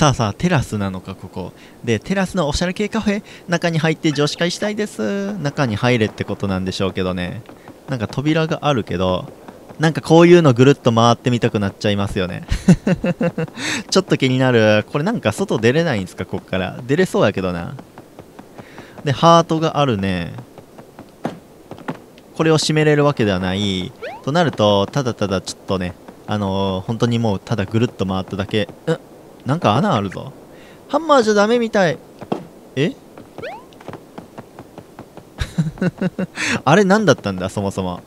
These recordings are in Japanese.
さあさあテラスなのかここ。でテラスのおしゃれ系カフェ中に入って女子会したいです。中に入れってことなんでしょうけどね。なんか扉があるけどなんかこういうのぐるっと回ってみたくなっちゃいますよね。ちょっと気になる。これなんか外出れないんですか？こっから。出れそうやけどな。でハートがあるね。これを閉めれるわけではない。となるとただただちょっとねあのー、本当にもうただぐるっと回っただけ。ん。なんか穴あるぞ。ハンマーじゃダメみたい。え？あれ何だったんだそもそも。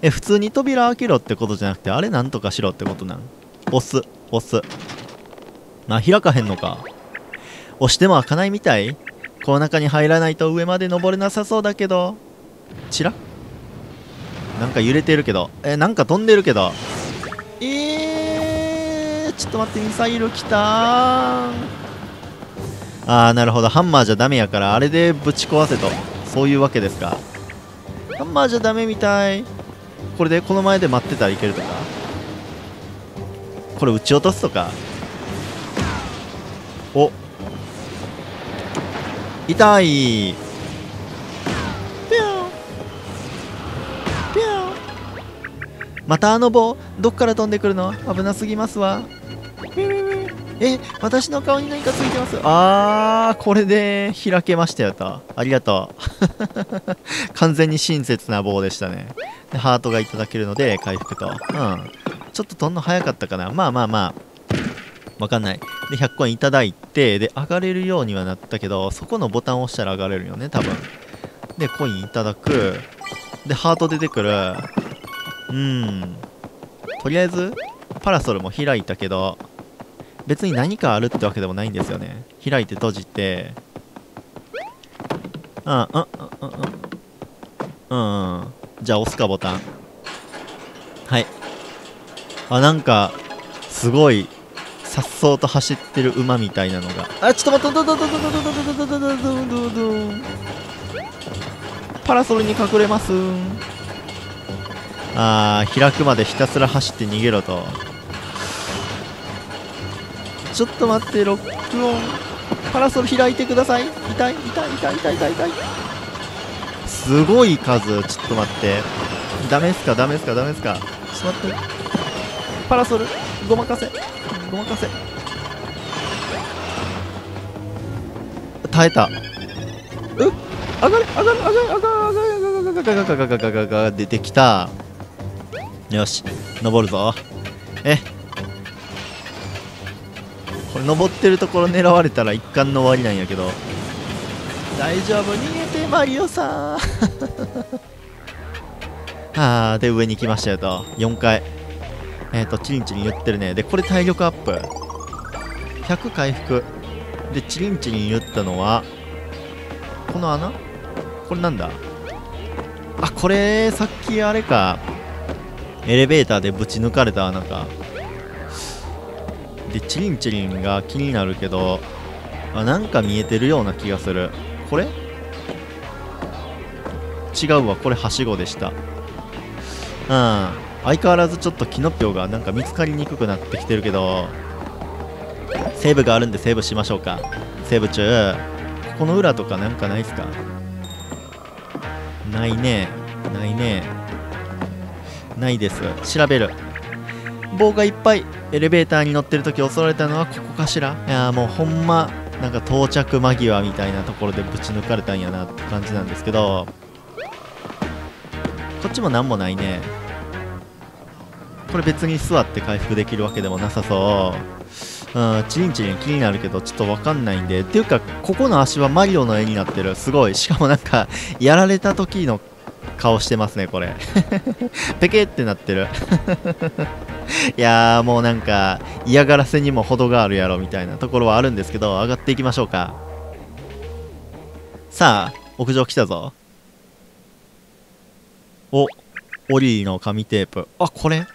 え普通に扉開けろってことじゃなくてあれなんとかしろってことなん？押す。押す。あ開かへんのか。押しても開かないみたい？この中に入らないと上まで登れなさそうだけど。ちらなんか揺れてるけど。えなんか飛んでるけど。えー、ちょっと待ってミサイル来た。あーなるほど。ハンマーじゃダメやからあれでぶち壊せと。そういうわけですか。ハンマーじゃダメみたい。これでこの前で待ってたらいけるとか。これ撃ち落とすとか。お。痛い。またあの棒どっから飛んでくるの？危なすぎますわ。え私の顔に何かついてます？あーこれで開けましたよと。ありがとう。完全に親切な棒でしたね。でハートがいただけるので回復と。うん。ちょっと飛んの早かったかな。まあまあまあ。わかんない。で100コインいただいてで上がれるようにはなったけどそこのボタンを押したら上がれるよね多分。でコインいただく。でハート出てくる。うん。とりあえずパラソルも開いたけど別に何かあるってわけでもないんですよね。開いて閉じて。あああああ。うんじゃあ押すかボタン。はい。あなんかすごいさっそうと走ってる馬みたいなのが。あちょっと待ってパラソルに隠れます。あー開くまでひたすら走って逃げろと。ちょっと待ってロックオンパラソル開いてください。痛い痛い痛い痛い痛い痛い。すごい数。ちょっと待って。ダメっすか？ダメっすか？ダメっすか？ちょっと待って。パラソルごまかせ。ごまかせ。耐えた。う上がれ上がる上がる上がる上がる上がる上がる上がる上がる上がる上がる出てきたよし登るぞえこれ登ってるところ狙われたら一貫の終わりなんやけど。大丈夫？逃げてマリオさん。は あで上に来ましたよと。4階えっ、ー、とチリンチリン言ってるね。でこれ体力アップ。100回復。でチリンチリン言ったのはこの穴？これなんだ？あこれさっきあれか。エレベーターでぶち抜かれた穴か。でチリンチリンが気になるけどあなんか見えてるような気がする。これ？違うわ。これはしごでした。うん。相変わらずちょっとキノピオがなんか見つかりにくくなってきてるけどセーブがあるんでセーブしましょうか。セーブ中。ここの裏とかなんかないっすか？ないね。ないね。ないです。調べる。棒がいっぱいエレベーターに乗ってる時襲われたのはここかしらいやもうほんまなんか到着間際みたいなところでぶち抜かれたんやなって感じなんですけどこっちも何もないねこれ別に座って回復できるわけでもなさそううんチリンチリン気になるけどちょっと分かんないんでっていうかここの足はマリオの絵になってるすごいしかもなんかやられた時の顔してますねこれペケってなってるいやーもうなんか嫌がらせにも程があるやろみたいなところはあるんですけど上がっていきましょうか。さあ屋上来たぞ。おオリーの紙テープ。あこれ？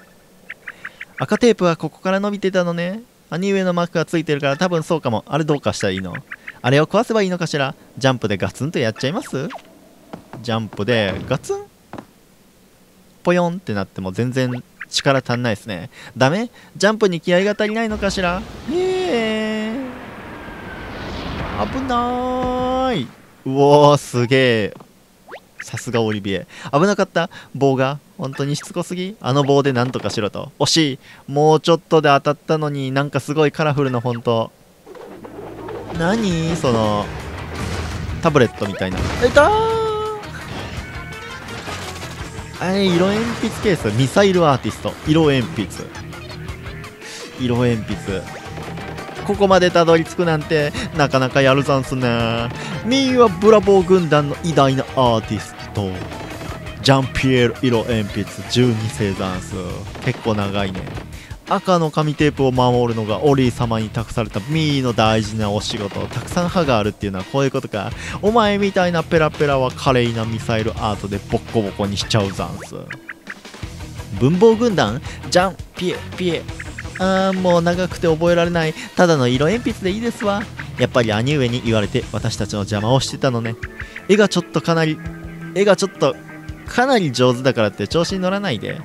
赤テープはここから伸びてたのね。兄上のマークがついてるから多分そうかも。あれどうかしたらいいの？あれを壊せばいいのかしら？ジャンプでガツンとやっちゃいます？ジャンプでガツン？ポヨンってなっても全然力足んないですね。ダメ？ジャンプに気合が足りないのかしら？へえ危ない。うおーすげえ。さすがオリビエ。危なかった。棒が。本当にしつこすぎ。あの棒でなんとかしろと。惜しい。もうちょっとで当たったのになんかすごいカラフルなフォント。何？そのタブレットみたいな。えたーあれ色鉛筆ケース？ミサイルアーティスト。色鉛筆。色鉛筆。ここまでたどり着くなんてなかなかやるざんすね。ミーはブラボー軍団の偉大なアーティスト。ジャンピエール色鉛筆。12世ざんす。結構長いね。赤の紙テープを守るのがオリー様に託されたミーの大事なお仕事。たくさん歯があるっていうのはこういうことか。お前みたいなペラペラは華麗なミサイルアートでボッコボコにしちゃうざんす。文房軍団。ジャン。ピエピエ。あーもう長くて覚えられない。ただの色鉛筆でいいですわ。やっぱり兄上に言われて私たちの邪魔をしてたのね。絵がちょっとかなり絵がちょっとかなり上手だからって調子に乗らないで。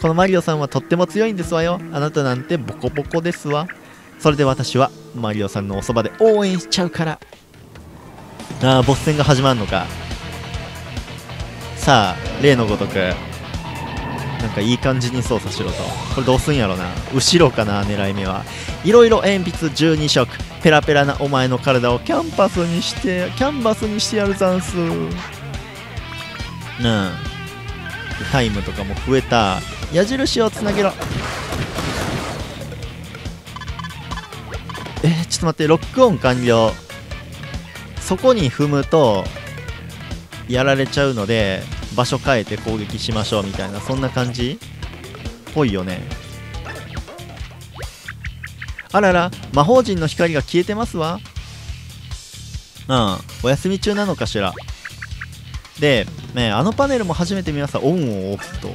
このマリオさんはとっても強いんですわよ。あなたなんてボコボコですわ。それで私はマリオさんのおそばで応援しちゃうから。ああボス戦が始まるのか。さあ例のごとくなんかいい感じに操作しろと。これどうすんやろな。後ろかな狙い目は。いろいろ鉛筆12色。ペラペラなお前の体をキャンパスにしてキャンバスにしてやるざんす。うんタイムとかも増えた。矢印をつなげろ。えー、ちょっと待ってロックオン完了。そこに踏むとやられちゃうので場所変えて攻撃しましょうみたいなそんな感じ？っぽいよね。あらら魔法陣の光が消えてますわ。うんお休み中なのかしら。で、ね、あのパネルも初めて皆さんオンを押すと。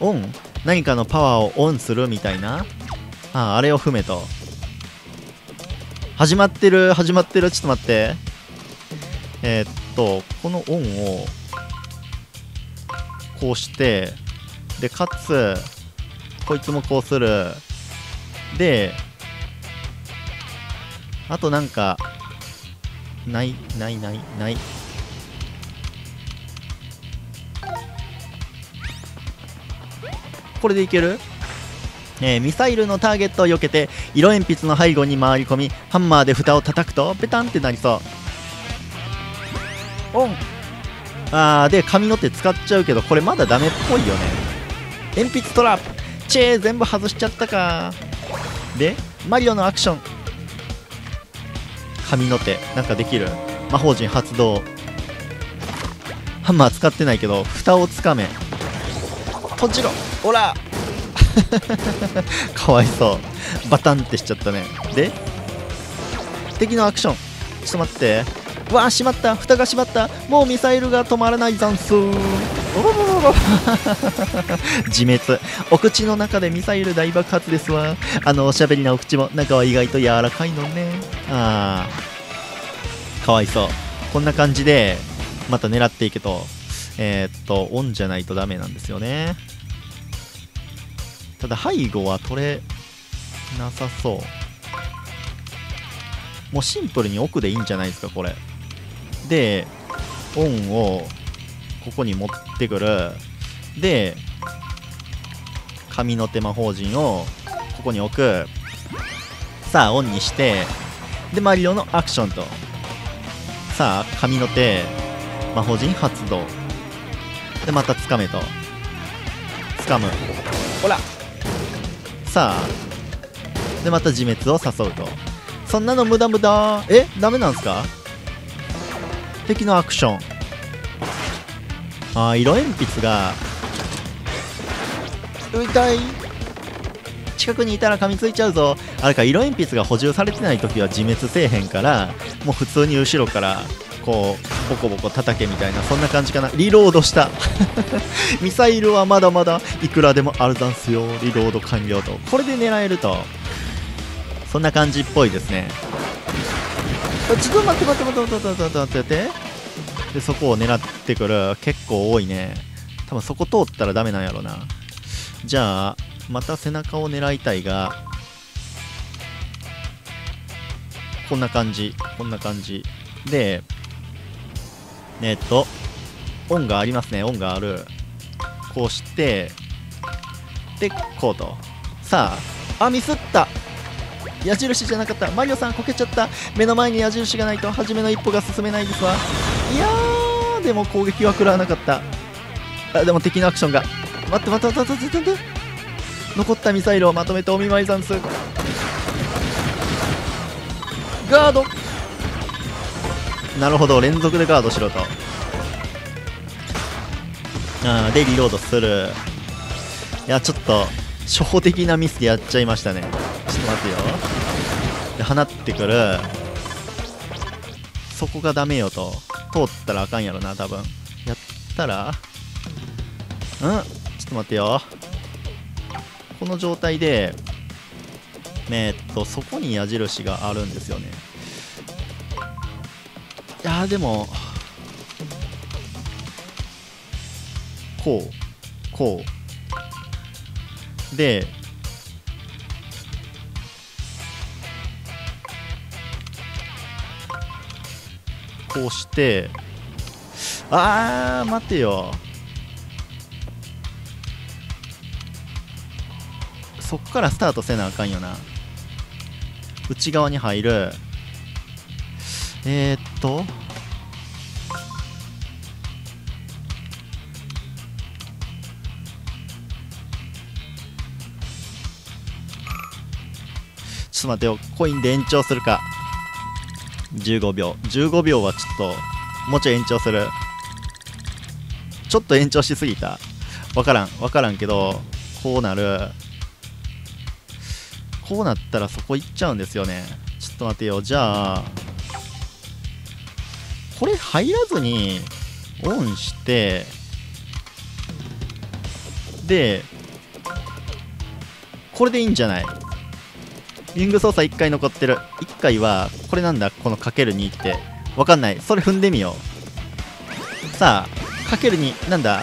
オン？何かのパワーをオンするみたいな？ああれを踏めと。始まってる始まってる？ちょっと待って。えー、っとこのオンをこうしてでかつこいつもこうする。であとなんかないないないない。これでいける？えー、ミサイルのターゲットを避けて色鉛筆の背後に回り込みハンマーで蓋を叩くとペタンってなりそう。オン。あーで紙の手使っちゃうけどこれまだダメっぽいよね。鉛筆トラップ。チェー全部外しちゃったか。でマリオのアクション。紙の手なんかできる？魔法陣発動。ハンマー使ってないけど蓋をつかめ。閉じろほら。かわいそう。バタンってしちゃったね。で敵のアクション。ちょっと待って。うわーしまった。蓋が閉まった。もうミサイルが止まらないざんす。自滅。お口の中でミサイル大爆発ですわ。あのおしゃべりなお口も。中は意外と柔らかいのね。あー。かわいそう。こんな感じでまた狙っていくと。えー、っとオンじゃないとダメなんですよね。ただ背後は取れなさそう。もうシンプルに奥でいいんじゃないですかこれ。でオンをここに持ってくる。で神の手魔法陣をここに置く。さあオンにして。でマリオのアクションと。さあ神の手魔法陣発動。でまたつかめと。つかむ。ほら。さあでまた自滅を誘うと。そんなの無駄無駄。えダメなんすか？敵のアクション。あ色鉛筆が。痛い近くにいたら噛みついちゃうぞ。あれか色鉛筆が補充されてない時は自滅せえへんからもう普通に後ろからこうボコボコ叩けみたいなそんな感じかな。リロードした。ミサイルはまだまだいくらでもあるざんすよ。リロード完了と。これで狙えると。そんな感じっぽいですね。ちょっと待って待って待って待って待って待って。でそこを狙ってくる。結構多いね。多分そこ通ったらダメなんやろな。じゃあまた背中を狙いたいが。こんな感じ。こんな感じ。でえっとオンがありますね。オンがある。こうしてでこうと。さああミスった。矢印じゃなかった。マリオさんこけちゃった。目の前に矢印がないと初めの一歩が進めないですわ。いやーでも攻撃は食らわなかった。あでも敵のアクションが。待って待って待って待って待って。残ったミサイルをまとめてお見舞いざんす。ガード。なるほど連続でガードしろと。あーでリロードする。いやちょっと初歩的なミスでやっちゃいましたね。ちょっと待ってよ。で放ってくる。そこがダメよと。通ったらあかんやろな多分。やったら。ん？ちょっと待ってよ。この状態でえーっとそこに矢印があるんですよね。いやでもこうこう。でこうしてあー待てよ。そっからスタートせなあかんよな。内側に入る。えー、っと。ちょっと待ってよコインで延長するか。15秒。15秒はちょっともうちょい延長する。ちょっと延長しすぎた。わからん。わからんけどこうなる。こうなったらそこ行っちゃうんですよね。ちょっと待ってよ。じゃあこれ入らずにオンしてでこれでいいんじゃない？リング操作1回残ってる。1回はこれなんだ？このかける2って。わかんない。それ踏んでみよう。さあかける2なんだ？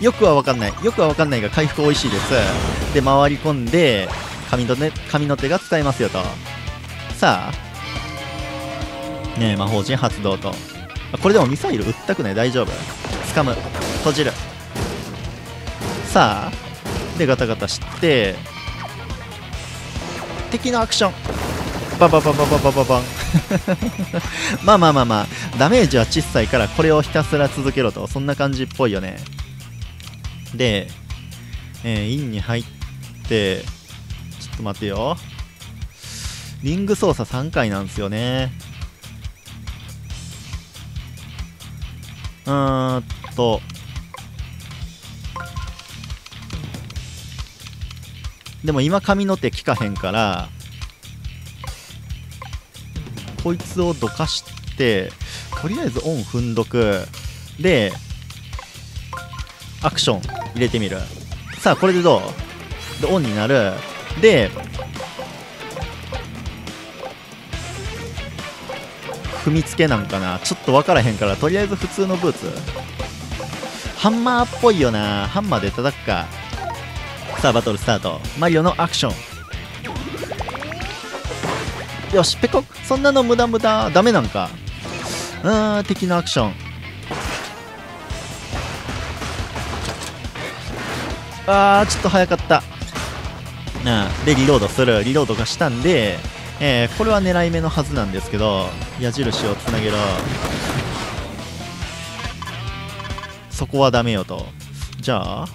よくはわかんない。よくはわかんないが回復美味しいです。で回り込んで紙の手紙の手が使えますよと。さあねえ魔法陣発動と。これでもミサイル撃ったくない？大丈夫。掴む閉じる。さあでガタガタして。敵のアクション。ババババババババン。まあまあまあまあ。ダメージは小さいからこれをひたすら続けろと。そんな感じっぽいよね。で、えーインに入ってちょっと待ってよ。リング操作3回なんですよね。うーんと。でも今髪の手効かへんからこいつをどかしてとりあえずオン踏んどく。でアクション入れてみる。さあこれでどう？でオンになる。で踏みつけなんかな。ちょっと分からへんからとりあえず普通のブーツ。ハンマーっぽいよな。ハンマーで叩くか。さあバトルスタート。マリオのアクション。よしペコ。そんなの無駄無駄。ダメなんか。うーん敵のアクション。あーちょっと早かった。なあでリロードする。リロードがしたんで、えーこれは狙い目のはずなんですけど矢印をつなげろ。そこはダメよと。じゃあ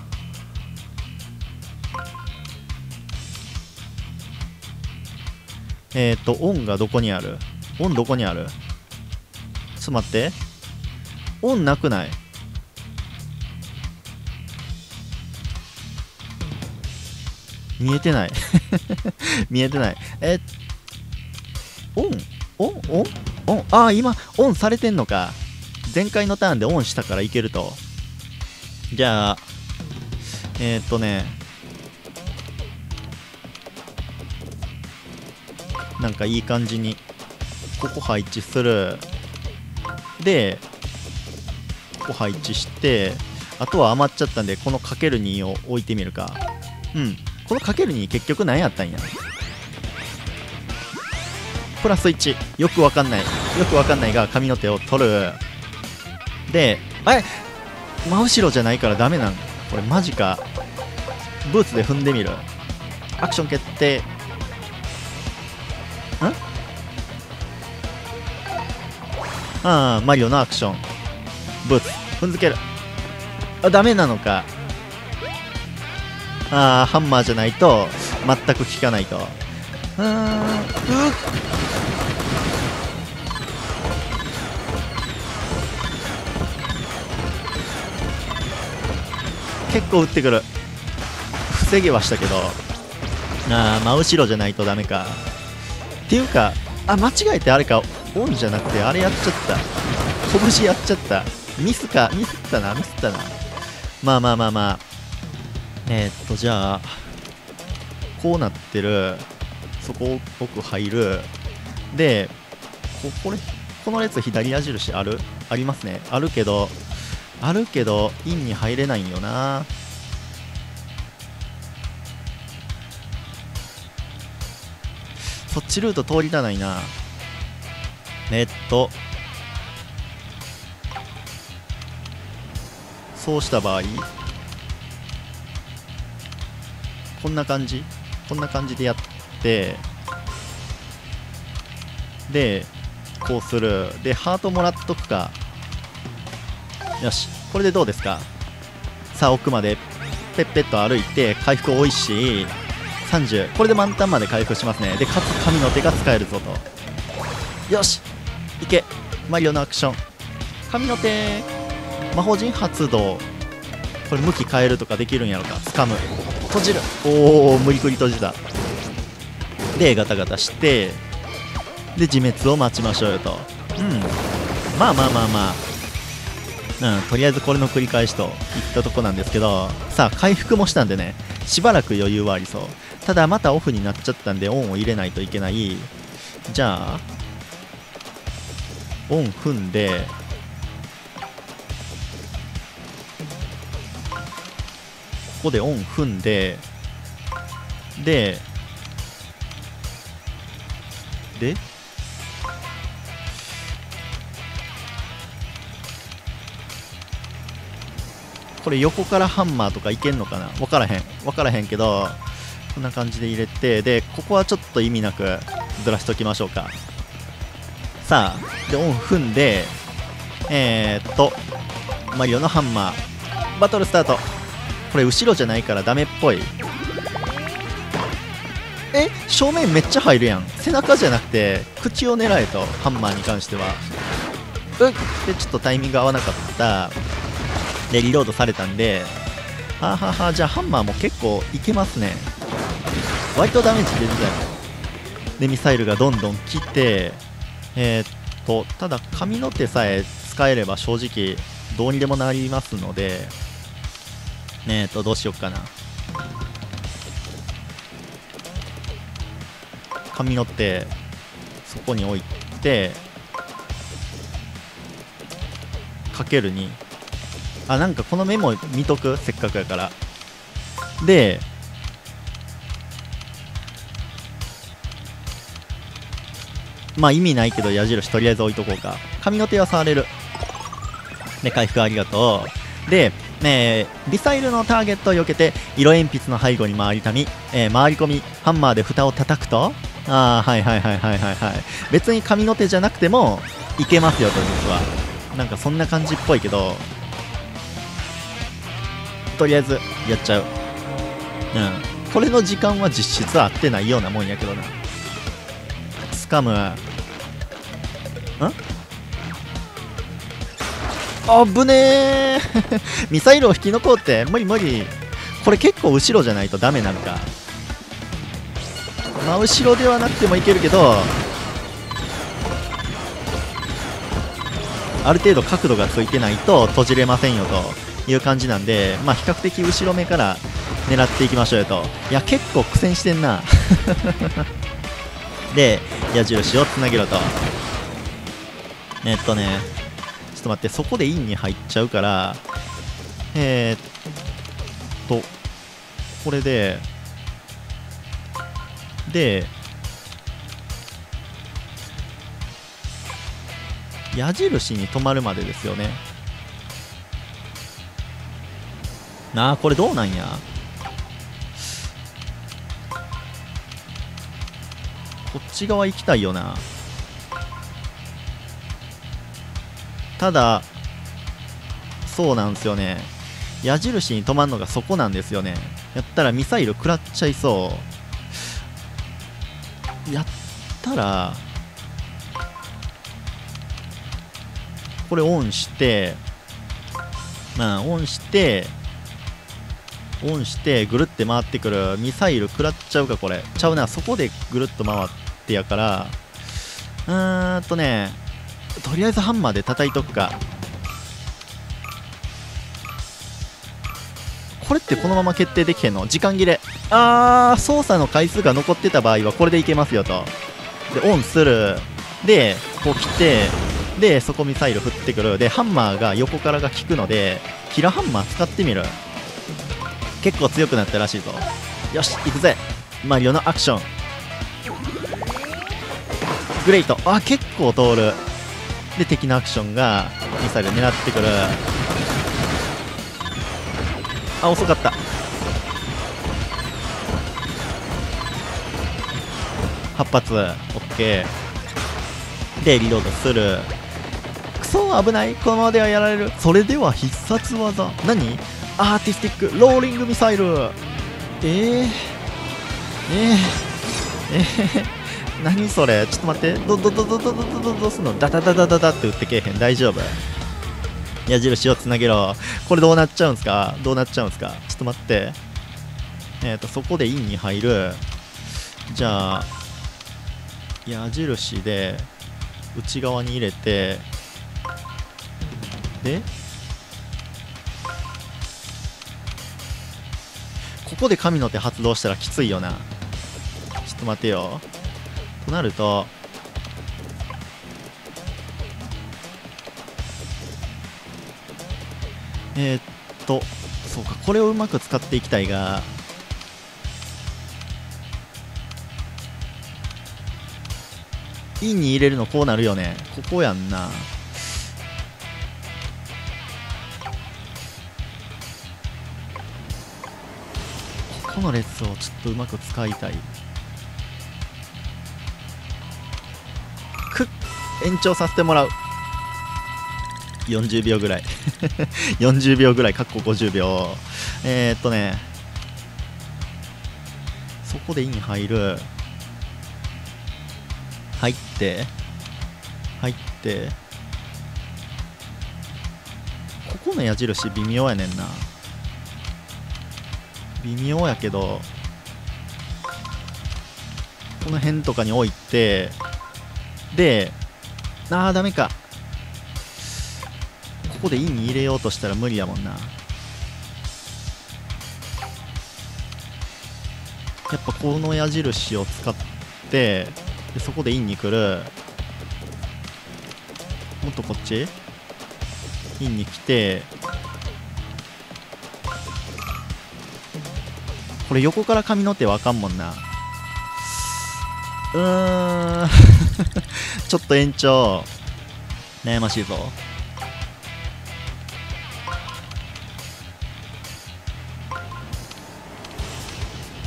えっ、ー、とオンがどこにある？オンどこにある？ちょっと待って。オンなくない？見えてない。見えてない。えっオンオンオンオン。ああ今オンされてんのか。前回のターンでオンしたからいけると。じゃあえー、っとね。なんかいい感じにここ配置する。でここ配置してあとは余っちゃったんでこのかける2を置いてみるか。うん。このかける2結局何やったんや？プラス1よくわかんない。よくわかんないが髪の手を取る。でえ真後ろじゃないからダメなん？これマジか。ブーツで踏んでみる。アクション決定。ん？ああマリオのアクション。ブーツ踏んづける。あダメなのか。ああハンマーじゃないと全く効かないと。うんうっ。結構打ってくる。防げはしたけど。ああ真後ろじゃないとダメか。っていうかあ間違えてあれかオンじゃなくてあれやっちゃった。拳やっちゃった。ミスかミスったなミスったな。まあまあまあまあ。えー、っとじゃあこうなってる。そこ奥入る。でここれこの列左矢印ある？ありますね。あるけどあるけどインに入れないんよな。そっちルート通りたないな。えっとそうした場合。こんな感じ。こんな感じでやって。でこうする。でハートもらっとくか。よし。これでどうですか？さあ奥までペッペッと歩いて回復多いし30これで満タンまで回復しますね。でかつ神の手が使えるぞと。よし。いけ。マリオのアクション。神の手。魔法陣発動。これ向き変えるとかできるんやろか？掴む。閉じる。おお無理くり閉じた。でガタガタしてで自滅を待ちましょうよと。うん。まあまあまあまあ。うん、とりあえずこれの繰り返しといったとこなんですけどさあ回復もしたんでねしばらく余裕はありそう。ただまたオフになっちゃったんでオンを入れないといけない。じゃあオン踏んでここでオン踏んでででこれ横からハンマーとかいけんのかな？分からへん。分からへんけどこんな感じで入れてでここはちょっと意味なくずらしときましょうか。さあでオン踏んでえー、っとマリオのハンマー。バトルスタート。これ後ろじゃないからダメっぽい。え？正面めっちゃ入るやん。背中じゃなくて口を狙えとハンマーに関しては。うっでちょっとタイミング合わなかったでリロードされたんではははじゃあハンマーも結構いけますね。割とダメージ出てたよでミサイルがどんどん来てえー、っとただ髪の手さえ使えれば正直どうにでもなりますのでえ、っとどうしよっかな。髪の手そこに置いてかける2あなんかこのメモ見とく？せっかくやから。でまあ意味ないけど矢印とりあえず置いとこうか。髪の手は触れる。で回復ありがとう。で、えー、リサイルのターゲットを避けて色鉛筆の背後に回りたみ、えー、回り込みハンマーで蓋を叩くと。ああはいはいはいはいはいはい。別に髪の手じゃなくてもいけますよと実は。なんかそんな感じっぽいけど。とりあえずやっちゃう。うん。これの時間は実質合ってないようなもんやけどな。スカム。ん？あぶねー ミサイルを引き残って無理無理。これ結構後ろじゃないとダメなのか。真後ろではなくてもいけるけどある程度角度がついてないと閉じれませんよと。いう感じなんで、まあ、比較的後ろ目から狙っていきましょうよと。いや結構苦戦してんな。で矢印をつなげろと。えっとねちょっと待ってそこでインに入っちゃうからえー、っとこれでで矢印に止まるまでですよね。なあこれどうなんや？こっち側行きたいよな。ただそうなんですよね。矢印に止まるのがそこなんですよね。やったらミサイル食らっちゃいそう。やったらこれオンしてまあオンしてオンしてぐるって回ってくるミサイル食らっちゃうかこれ。ちゃうなそこでぐるっと回ってやから。うーんとねとりあえずハンマーで叩いとくか。これってこのまま決定できへんの？時間切れ。あー操作の回数が残ってた場合はこれでいけますよと。でオンする。でこう来てでそこミサイル振ってくる。でハンマーが横からが効くのでキラハンマー使ってみる。結構強くなったらしいぞ。よし行くぜ。マリオのアクション。グレイト。あ結構通る。で敵のアクションがミサイル狙ってくる。あ遅かった。8発。OK でリロードする。クソ危ないこのままではやられる。それでは必殺技。何？アーティスティック。ローリングミサイル。えー、えー、えー、何それ？ちょっと待って。どどどどどどどどどすんのダダダダダダって打ってけえへん大丈夫矢印をつなげろこれどうなっちゃうんすかどうなっちゃうんすかちょっと待ってえっ、ー、とそこでインに入るじゃあ矢印で内側に入れてでここで神の手発動したらきついよな。ちょっと待てよ。となるとえー、っとそうかこれをうまく使っていきたいがインに入れるのこうなるよね。ここやんな。この列をちょっとうまく使いたい。くっ延長させてもらう。40秒ぐらい。40秒ぐらいかっこ50秒。えー、っとね。そこでイン入る。入って。入って。ここの矢印微妙やねんな。微妙やけどこの辺とかに置いてであーダメか。ここでインに入れようとしたら無理やもんな。やっぱこの矢印を使ってでそこでインに来る。もっとこっち？インに来てこれ横から髪の手わかんもんな。うーん。ちょっと延長。悩ましいぞ。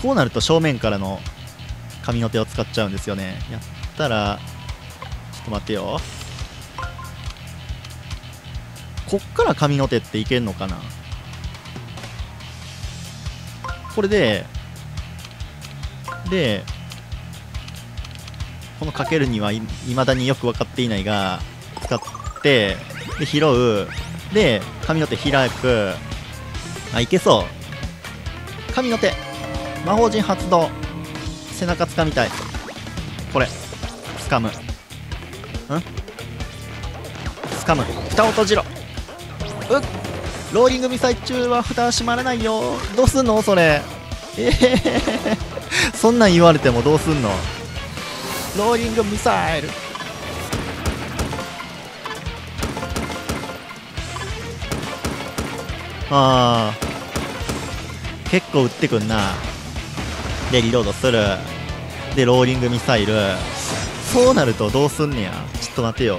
こうなると正面からの神の手を使っちゃうんですよね。やったらちょっと待ってよ。こっから神の手っていけんのかな？これででこのかけるにはいまだによく分かっていないが使ってで拾う。で神の手開く。あいけそう。神の手魔法陣発動。背中掴みたい。これ。掴む。ん？掴む。蓋を閉じろ。うっ。ローリングミサイル中は蓋閉まらないよ。どうすんの？それ。ええー、そんなん言われてもどうすんの？ローリングミサイル。ああ。結構撃ってくんな。でリロードする。でローリングミサイル。そうなるとどうすんねや。ちょっと待てよ。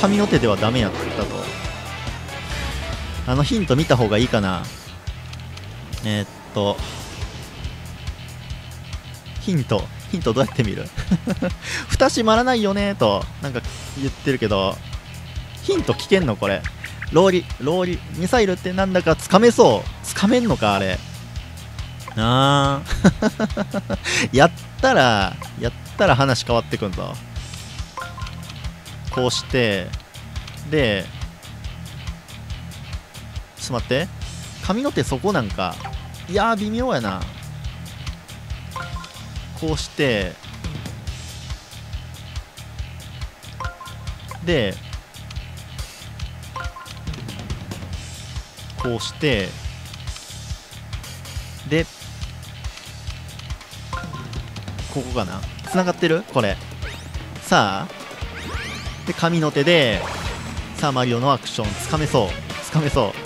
神の手ではダメやったと。あのヒント見た方がいいかな。えー、っとヒント。ヒントどうやって見る？蓋閉まらないよねとなんか言ってるけど。ヒント聞けんのこれ。ローリローリミサイルってなんだかつかめそう。つかめんのかあれ。あ。ー やったらやったら話変わってくんぞ。こうしてでちょっと待って。髪の毛そこなんか。いやー微妙やな。こうして。でこうして。でここかな？つながってる？これ。さあ。で神の手でさあマリオのアクションつかめそう。つかめそう。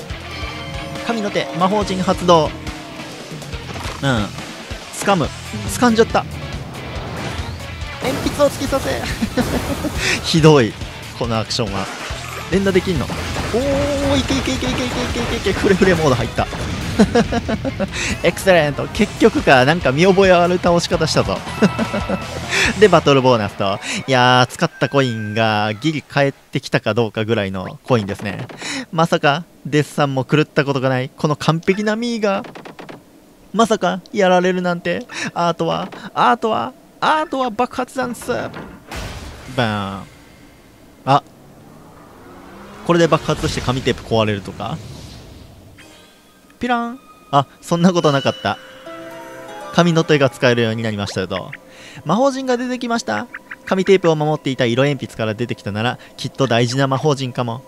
神の手魔法陣発動。うん。掴む。掴んじゃった。鉛筆を突き刺せ。ひどい。このアクションは。連打できんの。おおいけいけいけいけいけいけいけいけ。フレフレモード入った。エクセレント。結局か。なんか見覚えある倒し方したぞ でバトルボーナスと。いやー使ったコインがギリ返ってきたかどうかぐらいのコインですね。まさかデッサンも狂ったことがない。この完璧なミーがまさかやられるなんて。アートはアートはアートは爆発ダンス。バーン。あ。これで爆発して紙テープ壊れるとか。ピラン？あそんなことなかった。紙の手が使えるようになりましたよと。魔法陣が出てきました。紙テープを守っていた色鉛筆から出てきたならきっと大事な魔法陣かも。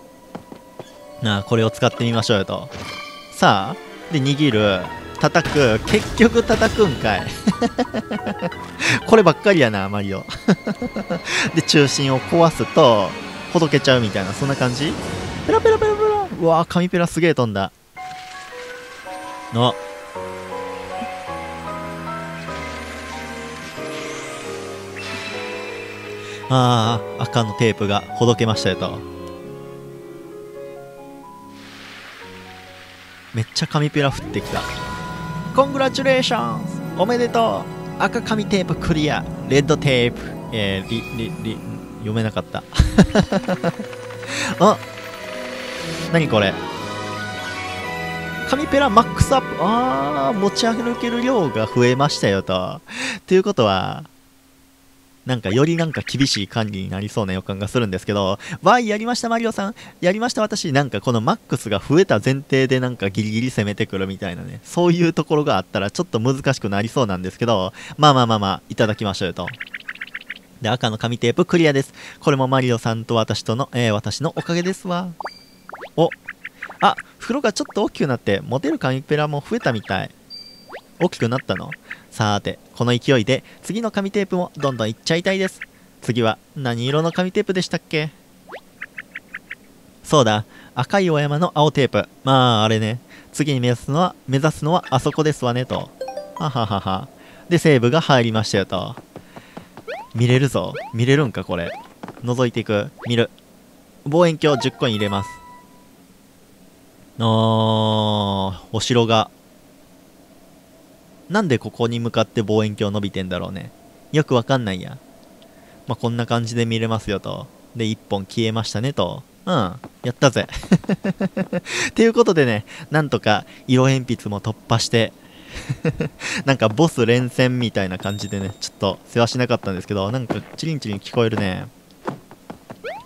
なあこれを使ってみましょうよと。さあで握る。叩く。結局叩くんかい。こればっかりやなマリオ。で中心を壊すとほどけちゃうみたいなそんな感じ？ペラペラペラペラ。うわー紙ペラすげえ飛んだ。の。ああ赤のテープがほどけましたよと。めっちゃ紙ペラ降ってきた。コングラチュレーションおめでとう。赤紙テープクリア。レッドテープ。えー、リリリ読めなかった。あ何これ？紙ペラマックスアップあー持ち歩ける量が増えましたよとということはなんかよりなんか厳しい管理になりそうな予感がするんですけど、わい、やりましたマリオさん、やりました私、なんかこのマックスが増えた前提でなんかギリギリ攻めてくるみたいなね、そういうところがあったらちょっと難しくなりそうなんですけど、まあまあまあまあ、いただきましょうよと。で、赤の紙テープクリアです。これもマリオさんと私との、えー、私のおかげですわ。お、あ、袋がちょっと大きくなって、持てる紙ペラも増えたみたい。大きくなったの？さーて、この勢いで次の紙テープもどんどんいっちゃいたいです。次は何色の紙テープでしたっけ？そうだ、赤いお山の青テープ。まあ、あれね。次に目指すのは、目指すのはあそこですわね、と。はははは。で、セーブが入りましたよ、と。見れるぞ。見れるんか、これ。覗いていく。見る。望遠鏡10個に入れます。あ、お城がなんでここに向かって望遠鏡伸びてんだろうね。よくわかんないや。まあ、こんな感じで見れますよと。で、1本消えましたねと。うん、やったぜ。ということでね、なんとか色鉛筆も突破して なんかボス連戦みたいな感じでね、ちょっと世話しなかったんですけど、なんかチリンチリン聞こえるね。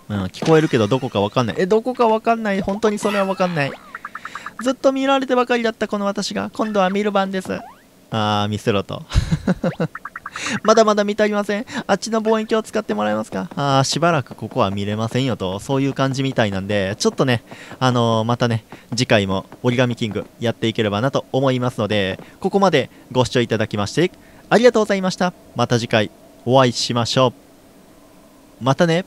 うん、聞こえるけどどこかわかんない。え、どこかわかんない。本当にそれはわかんない。ずっと見られてばかりだったこの私が、今度は見る番です。あー、見せろと。まだまだ見てありません。あっちの望遠鏡を使ってもらえますか？あー、しばらくここは見れませんよと、そういう感じみたいなんで、ちょっとね、あのー、またね、次回も折り紙キングやっていければなと思いますので、ここまでご視聴いただきまして、ありがとうございました。また次回お会いしましょう。またね。